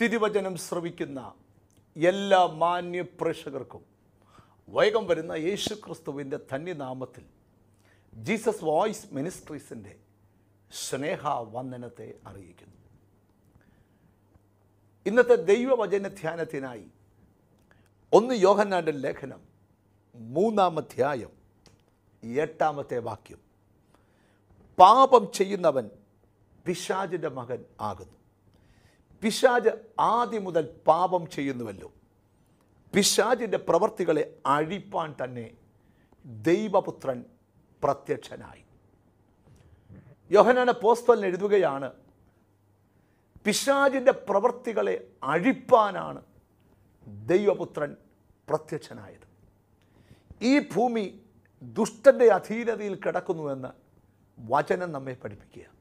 തിരുവചനം ശ്രവിക്കുന്ന എല്ലാ മാന്യ പ്രേക്ഷകർക്കും വേഗം വരുന്ന യേശു ക്രിസ്തുവിന്റെ ധന്യനാമത്തിൽ ജീസസ് വോയിസ് മിനിസ്ട്രീസിന്റെ സ്നേഹ വന്ദനത്തെ അറിയിക്കുന്നു. ഇന്നത്തെ ദൈവവചന ധ്യാനത്തിനായി ഒന്ന് യോഹന്നാന്റെ ലേഖനം മൂന്നാമധ്യായം എട്ടാമത്തെ വാക്യം. പാപം ചെയ്യുന്നവൻ പിശാചിന്റെ മകൻ ആകുന്നു. പിശാജ് ആദ്യം മുതൽ പാപം ചെയ്യുന്നുവല്ലോ. പിശാജിന്റെ പ്രവർത്തികളെ അഴിപ്പാൻ തന്നെ ദൈവപുത്രൻ പ്രത്യക്ഷനായി. യോഹനാന പോസ്തലിന് എഴുതുകയാണ് പിശാജിന്റെ പ്രവർത്തികളെ അഴിപ്പാനാണ് ദൈവപുത്രൻ പ്രത്യക്ഷനായത്. ഈ ഭൂമി ദുഷ്ടന്റെ അധീനതയിൽ കിടക്കുന്നുവെന്ന് വചനം നമ്മെ പഠിപ്പിക്കുക.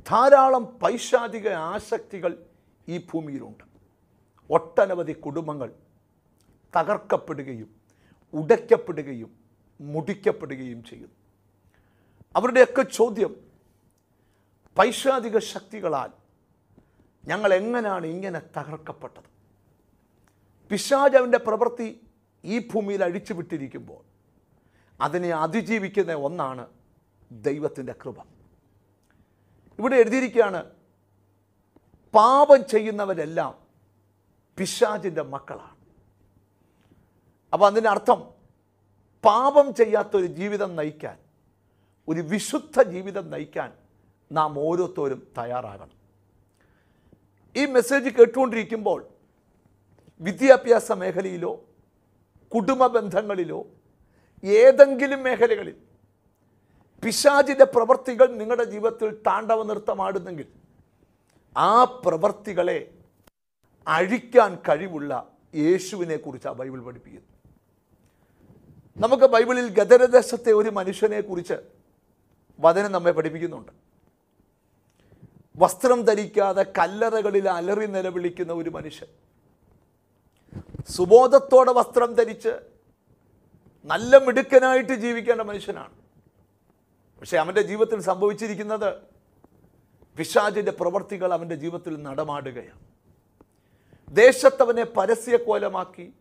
ധാരാളം പൈശാചിക ആസക്തികൾ ഈ ഭൂമിയിലുണ്ട്. ഒട്ടനവധി കുടുംബങ്ങൾ തകർക്കപ്പെടുകയും ഉടയ്ക്കപ്പെടുകയും മുടിക്കപ്പെടുകയും ചെയ്യുന്നു. അവരുടെയൊക്കെ ചോദ്യം പൈശാചിക ശക്തികളാൽ ഞങ്ങൾ എങ്ങനെയാണ് ഇങ്ങനെ തകർക്കപ്പെട്ടത്? പിശാചവന്റെ പ്രവൃത്തി ഈ ഭൂമിയിൽ അഴിച്ചുവിട്ടിരിക്കുമ്പോൾ അതിനെ അതിജീവിക്കുന്ന ഒന്നാണ് ദൈവത്തിന്റെ കൃപ. ഇവിടെ എഴുതിയിരിക്കുകയാണ് പാപം ചെയ്യുന്നവരെല്ലാം പിശാചിന്റെ മക്കളാണ്. അപ്പോൾ അതിന്റെ അർത്ഥം പാപം ചെയ്യാത്തൊരു ജീവിതം നയിക്കാൻ ഒരു വിശുദ്ധ ജീവിതം നയിക്കാൻ നാം ഓരോരുത്തരും തയ്യാറാകണം. ഈ മെസ്സേജ് കേട്ടുകൊണ്ടിരിക്കുമ്പോൾ വിദ്യാഭ്യാസ മേഖലയിലോ കുടുംബ ബന്ധങ്ങളിലോ ഏതെങ്കിലും മേഖലകളിൽ പിശാചിന്റെ പ്രവൃത്തികൾ നിങ്ങളുടെ ജീവിതത്തിൽ താണ്ഡവ നൃത്തമാടുന്നെങ്കിൽ ആ പ്രവൃത്തികളെ അഴിക്കാൻ കഴിവുള്ള യേശുവിനെ കുറിച്ചാണ് ബൈബിൾ പഠിപ്പിക്കുന്നത് നമുക്ക് ബൈബിളിൽ ഗദരദേശത്തെ ഒരു മനുഷ്യനെ കുറിച്ച് വചനം നമ്മെ പഠിപ്പിക്കുന്നുണ്ട്. വസ്ത്രം ധരിക്കാതെ കല്ലറകളിൽ അലറി നിലവിളിക്കുന്ന ഒരു മനുഷ്യൻ. സുബോധത്തോടെ വസ്ത്രം ധരിച്ച് നല്ല മിടുക്കനായിട്ട് ജീവിക്കേണ്ട മനുഷ്യനാണ്. പക്ഷേ അവന്റെ ജീവിതത്തിൽ സംഭവിച്ചിരിക്കുന്നത് പിശാചിന്റെ പ്രവൃത്തികൾ അവന്റെ ജീവിതത്തിൽ നടമാടുകയാണ്. ദേശത്തവനെ പരസ്യ കോലമാക്കി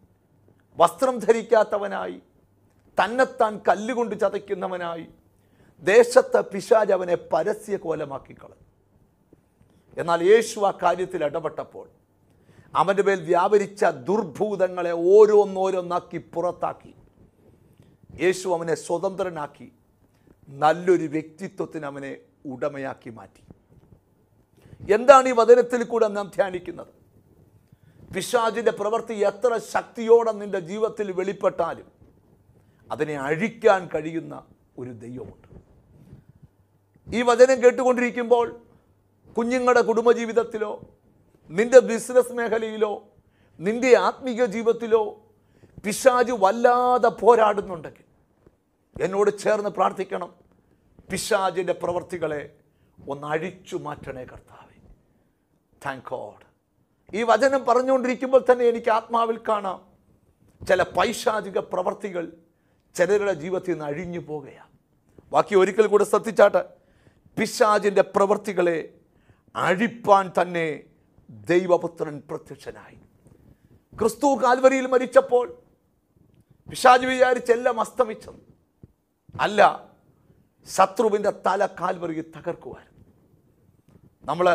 വസ്ത്രം ധരിക്കാത്തവനായി തന്നെത്താൻ കല്ലുകൊണ്ട് ചതയ്ക്കുന്നവനായി ദേശത്തെ പിശാജ് അവനെ പരസ്യ കോലമാക്കി കളഞ്ഞു. എന്നാൽ യേശു ആ കാര്യത്തിൽ ഇടപെട്ടപ്പോൾ അവന്റെ മേൽ വ്യാപരിച്ച ദുർഭൂതങ്ങളെ ഓരോന്നോരോന്നാക്കി പുറത്താക്കി. യേശു അവനെ സ്വതന്ത്രനാക്കി. നല്ലൊരു വ്യക്തിത്വത്തിന് അവനെ ഉടമയാക്കി മാറ്റി. എന്താണ് ഈ വചനത്തിൽ കൂടെ നാം ധ്യാനിക്കുന്നത്? പിശാചിന്റെ പ്രവൃത്തി എത്ര ശക്തിയോടെ നിന്റെ ജീവിതത്തിൽ വെളിപ്പെട്ടാലും അതിനെ അഴിക്കാൻ കഴിയുന്ന ഒരു ദൈവമുണ്ട്. ഈ വചനം കേട്ടുകൊണ്ടിരിക്കുമ്പോൾ കുഞ്ഞുങ്ങളുടെ കുടുംബജീവിതത്തിലോ നിന്റെ ബിസിനസ് മേഖലയിലോ നിന്റെ ആത്മീയ ജീവിതത്തിലോ പിശാജ് വല്ലാതെ പോരാടുന്നുണ്ടെങ്കിൽ എന്നോട് ചേർന്ന് പ്രാർത്ഥിക്കണം. പിശാജിന്റെ പ്രവൃത്തികളെ ഒന്ന് അഴിച്ചു മാറ്റണേ കർത്താവേ. താങ്ക് ഗോഡ് ഈ വചനം പറഞ്ഞുകൊണ്ടിരിക്കുമ്പോൾ തന്നെ എനിക്ക് ആത്മാവിൽ കാണാം. ചില പൈശാചിക പ്രവർത്തികൾ ചിലരുടെ ജീവിതത്തിൽ നിന്ന് അഴിഞ്ഞു പോകുകയാണ്. ബാക്കി ഒരിക്കൽ കൂടെ ശ്രദ്ധിച്ചാട്ട്. പിശാജിന്റെ പ്രവർത്തികളെ അഴിപ്പാൻ തന്നെ ദൈവപുത്രൻ പ്രത്യക്ഷനായി. ക്രിസ്തു കാൽവരിയിൽ മരിച്ചപ്പോൾ പിശാജ് വിചാരിച്ചെല്ലാം അസ്തമിച്ചെന്ന് അല്ല ശത്രുവിന്റെ തല കാൽവരിയിൽ തകർക്കുവാൻ നമ്മൾ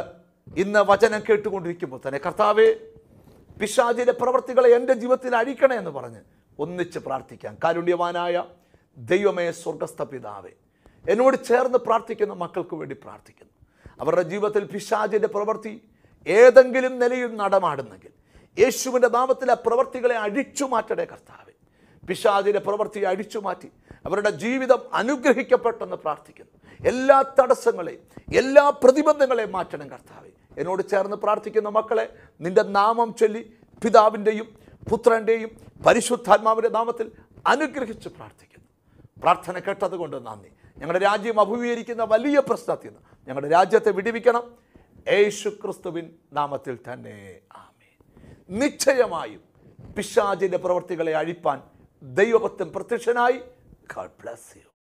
ഇന്ന് വചനം കേട്ടുകൊണ്ടിരിക്കുമ്പോൾ തന്നെ കർത്താവ് പിശാചിന്റെ പ്രവർത്തികളെ എന്റെ ജീവിതത്തിൽ അഴിക്കണേ എന്ന് പറഞ്ഞ് ഒന്നിച്ച് പ്രാർത്ഥിക്കാം. കാരുണ്യവാനായ ദൈവമേ സ്വർഗസ്ഥ പിതാവേ എന്നോട് ചേർന്ന് പ്രാർത്ഥിക്കുന്ന മക്കൾക്ക് വേണ്ടി പ്രാർത്ഥിക്കുന്നു. അവരുടെ ജീവിതത്തിൽ പിശാചിന്റെ പ്രവൃത്തി ഏതെങ്കിലും നിലയിൽ നടമാടുന്നെങ്കിൽ യേശുവിന്റെ നാമത്തിലെ പ്രവൃത്തികളെ അഴിച്ചു മാറ്റണേ കർത്താവെ. പിശാചിന്റെ പ്രവൃത്തിയെ അടിച്ചു മാറ്റി. അവരുടെ ജീവിതം അനുഗ്രഹിക്കപ്പെട്ടെന്ന് പ്രാർത്ഥിക്കുന്നു. എല്ലാ തടസ്സങ്ങളെയും എല്ലാ പ്രതിബന്ധങ്ങളെയും മാറ്റണം കർത്താവെ. എന്നോട് ചേർന്ന് പ്രാർത്ഥിക്കുന്ന മക്കളെ നിന്റെ നാമം ചൊല്ലി പിതാവിന്റെയും പുത്രന്റെയും പരിശുദ്ധാത്മാവിന്റെ നാമത്തിൽ അനുഗ്രഹിച്ച് പ്രാർത്ഥിക്കുന്നു. പ്രാർത്ഥന കേട്ടതുകൊണ്ട് നന്ദി. ഞങ്ങളുടെ രാജ്യം അഭിമുഖീകരിക്കുന്ന വലിയ പ്രശ്നത്തിൽ നിന്ന് ഞങ്ങളുടെ രാജ്യത്തെ വിടിവിക്കണം. യേശു ക്രിസ്തുവിൻ നാമത്തിൽ തന്നെ. ആമേ നിശ്ചയമായും പിശാചിന്റെ പ്രവൃത്തികളെ അഴിപ്പാൻ ദൈവഭക്തൻ പ്രത്യക്ഷനായി. God bless you